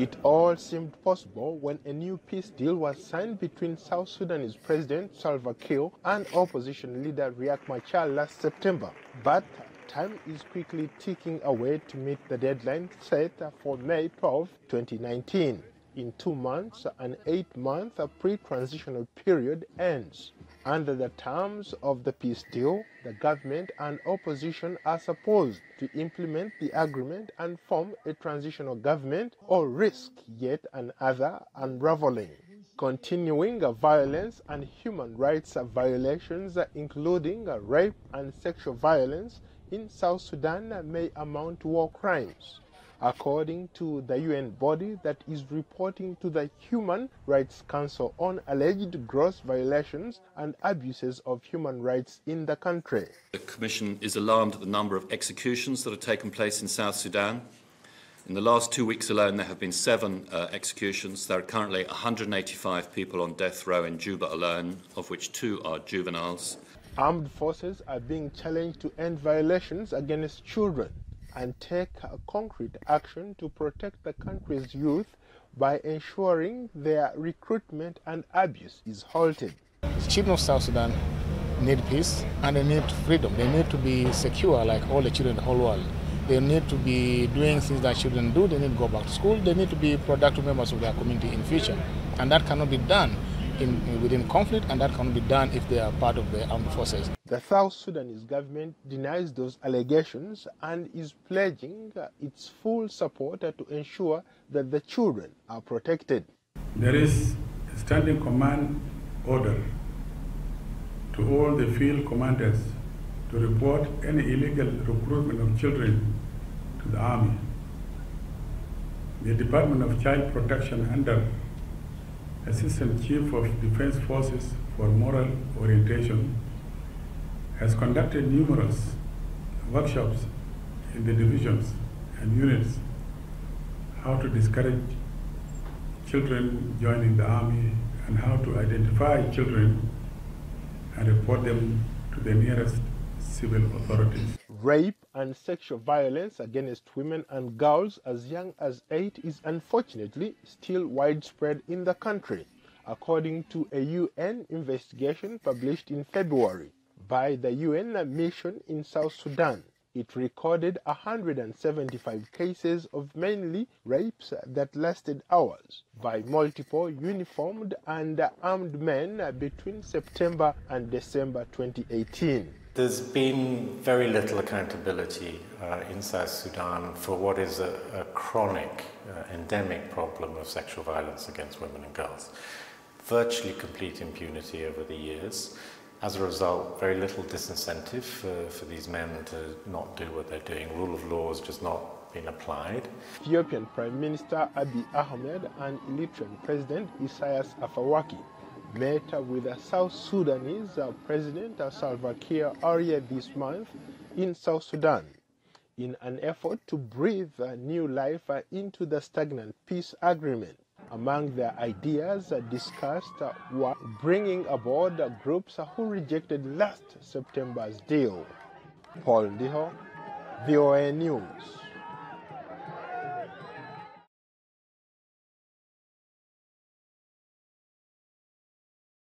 It all seemed possible when a new peace deal was signed between South Sudanese President Salva Kiir and opposition leader Riek Machar last September. But time is quickly ticking away to meet the deadline set for May 12, 2019. In two months, an eight-month pre-transitional period ends. Under the terms of the peace deal, the government and opposition are supposed to implement the agreement and form a transitional government or risk yet another unraveling. Continuing violence and human rights violations, including rape and sexual violence, in South Sudan may amount to war crimes according to the UN body that is reporting to the Human Rights Council on alleged gross violations and abuses of human rights in the country. The Commission is alarmed at the number of executions that have taken place in South Sudan. In the last two weeks alone, there have been seven uh, executions. There are currently 185 people on death row in Juba alone, of which two are juveniles. Armed forces are being challenged to end violations against children and take concrete action to protect the country's youth by ensuring their recruitment and abuse is halted. The children of South Sudan need peace and they need freedom. They need to be secure like all the children in the whole world. They need to be doing things that children do. They need to go back to school. They need to be productive members of their community in future. And that cannot be done in, within conflict, and that can be done if they are part of the armed forces. The South Sudanese government denies those allegations and is pledging its full support to ensure that the children are protected. There is a standing command order to all the field commanders to report any illegal recruitment of children to the army. The Department of Child Protection under Assistant Chief of Defense Forces for Moral Orientation, has conducted numerous workshops in the divisions and units how to discourage children joining the army and how to identify children and report them to the nearest civil authorities. Rape and sexual violence against women and girls as young as eight is unfortunately still widespread in the country, according to a UN investigation published in February by the UN mission in South Sudan. It recorded 175 cases of mainly rapes that lasted hours by multiple uniformed and armed men between September and December 2018. There's been very little accountability uh, in South Sudan for what is a, a chronic, uh, endemic problem of sexual violence against women and girls. Virtually complete impunity over the years. As a result, very little disincentive for, for these men to not do what they're doing. Rule of law has just not been applied. Ethiopian Prime Minister Abiy Ahmed and Eritrean President Isaias Afwerki met with the South Sudanese President Salva Kiir earlier this month in South Sudan in an effort to breathe new life uh, into the stagnant peace agreement. Among the ideas uh, discussed uh, were bringing aboard groups who rejected last September's deal. Paul Ndiho, VOA News.